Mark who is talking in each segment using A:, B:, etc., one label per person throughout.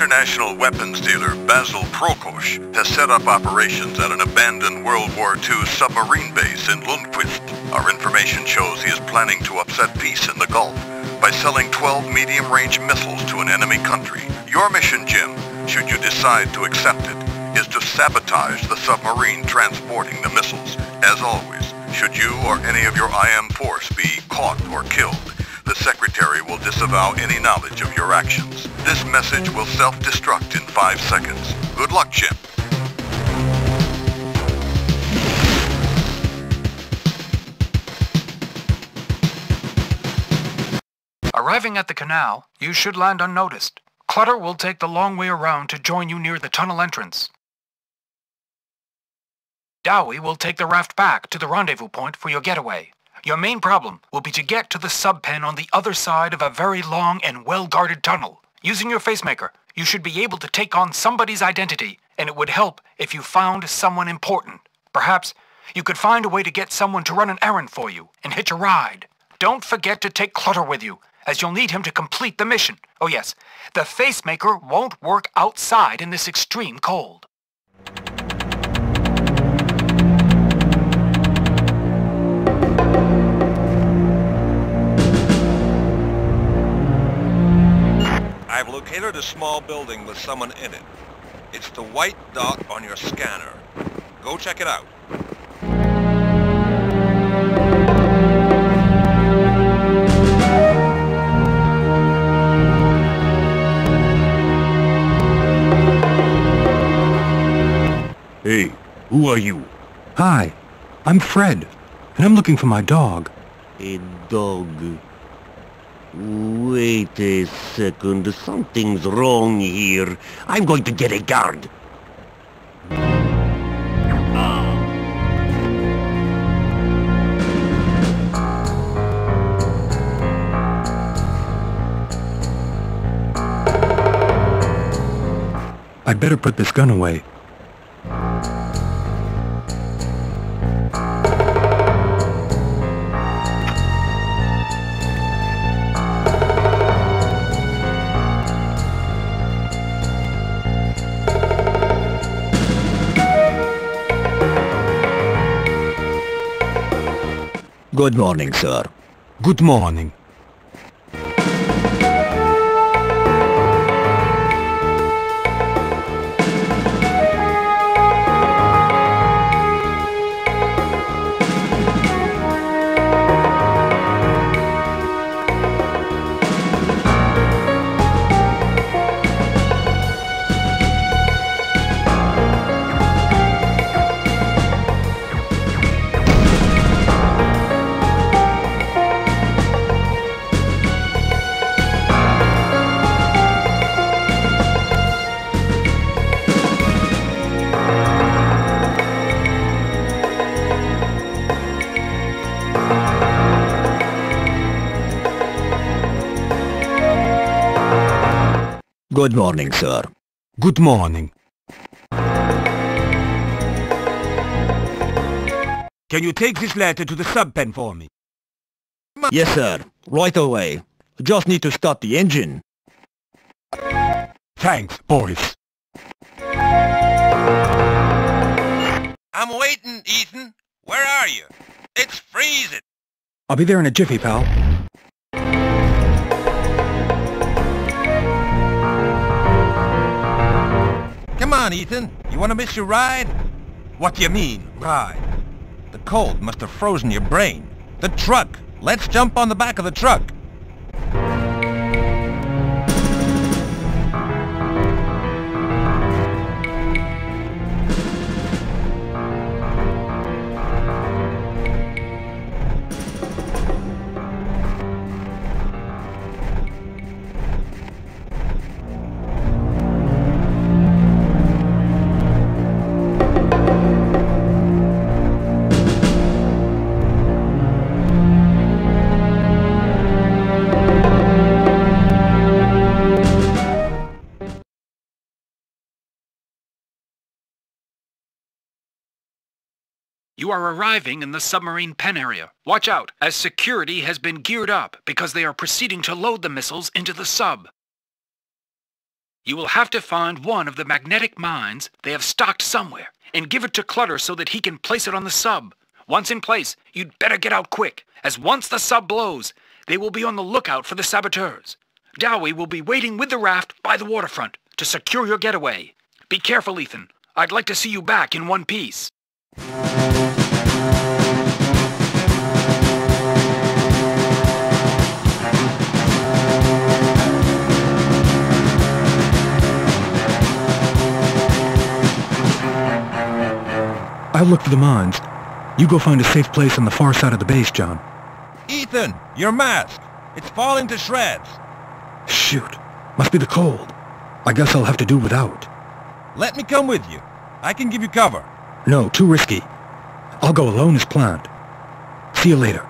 A: International weapons dealer Basil Prokosh has set up operations at an abandoned World War II submarine base in Lundkwist. Our information shows he is planning to upset peace in the Gulf by selling 12 medium-range missiles to an enemy country. Your mission, Jim, should you decide to accept it, is to sabotage the submarine transporting the missiles. As always, should you or any of your IM force be caught or killed, the Secretary will disavow any knowledge of your actions. This message will self-destruct in five seconds. Good luck, Jim.
B: Arriving at the canal, you should land unnoticed. Clutter will take the long way around to join you near the tunnel entrance. Dowey will take the raft back to the rendezvous point for your getaway. Your main problem will be to get to the sub-pen on the other side of a very long and well-guarded tunnel. Using your facemaker, you should be able to take on somebody's identity, and it would help if you found someone important. Perhaps you could find a way to get someone to run an errand for you and hitch a ride. Don't forget to take Clutter with you, as you'll need him to complete the mission. Oh yes, the facemaker won't work outside in this extreme cold.
C: I've located a small building with someone in it. It's the white dot on your scanner. Go check it out.
D: Hey, who are you?
E: Hi, I'm Fred, and I'm looking for my dog.
D: A dog. Wait a second, something's wrong here. I'm going to get a guard.
E: I'd better put this gun away.
D: Good morning, sir.
E: Good morning.
D: Good morning, sir.
E: Good morning.
F: Can you take this letter to the sub-pen for me?
D: Yes, sir. Right away. Just need to start the engine.
E: Thanks, boys.
C: I'm waiting, Ethan. Where are you? It's freezing.
E: I'll be there in a jiffy, pal.
C: On, Ethan. You want to miss your ride?
F: What do you mean, ride?
C: The cold must have frozen your brain. The truck. Let's jump on the back of the truck.
B: You are arriving in the submarine pen area. Watch out, as security has been geared up because they are proceeding to load the missiles into the sub. You will have to find one of the magnetic mines they have stocked somewhere and give it to Clutter so that he can place it on the sub. Once in place, you'd better get out quick, as once the sub blows, they will be on the lookout for the saboteurs. Dowey will be waiting with the raft by the waterfront to secure your getaway. Be careful, Ethan. I'd like to see you back in one piece.
E: I'll look for the mines. You go find a safe place on the far side of the base, John.
C: Ethan, your mask. It's falling to shreds.
E: Shoot. Must be the cold. I guess I'll have to do without.
C: Let me come with you. I can give you cover.
E: No, too risky. I'll go alone as planned. See you later.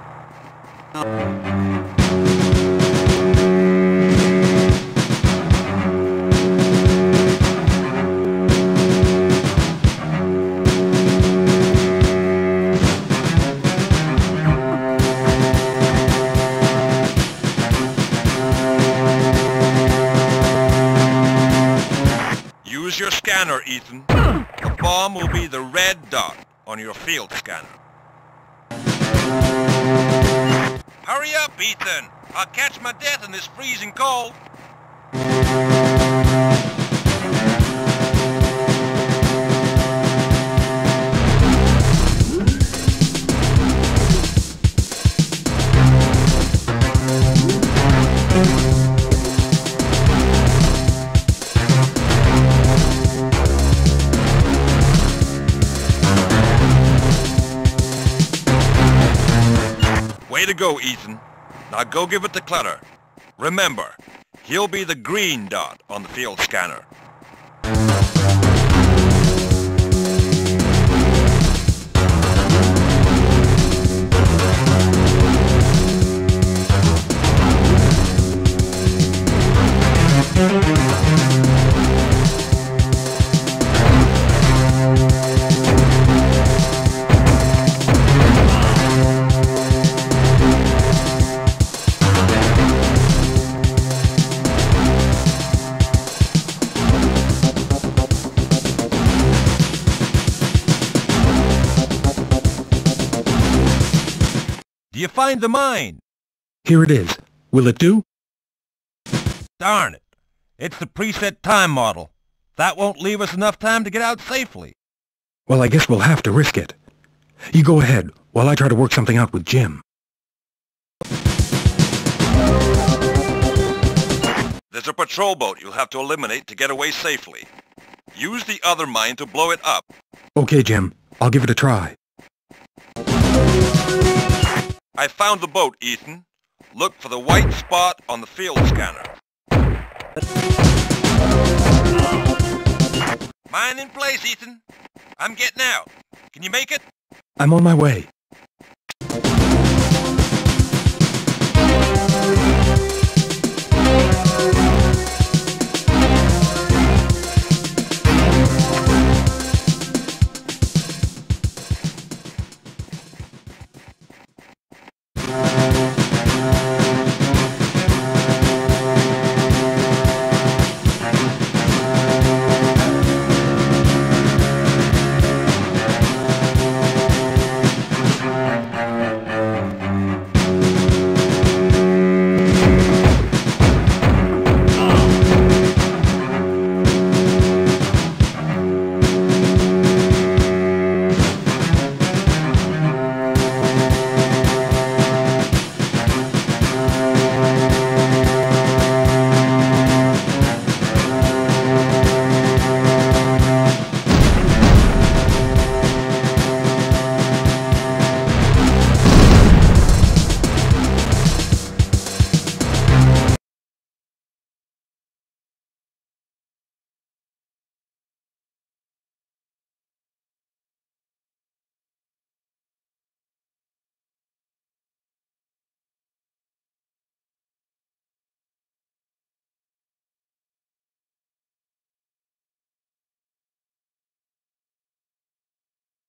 C: Scanner, Ethan. The bomb will be the red dot on your field scanner. Hurry up, Ethan! I'll catch my death in this freezing cold. Way to go, Ethan. Now go give it to Clutter. Remember, he'll be the green dot on the field scanner. Find the mine?
E: Here it is. Will it do?
C: Darn it. It's the preset time model. That won't leave us enough time to get out safely.
E: Well, I guess we'll have to risk it. You go ahead, while I try to work something out with Jim.
C: There's a patrol boat you'll have to eliminate to get away safely. Use the other mine to blow it up.
E: Okay, Jim. I'll give it a try.
C: I found the boat, Ethan. Look for the white spot on the field scanner. Mine in place, Ethan. I'm getting out. Can you make it?
E: I'm on my way.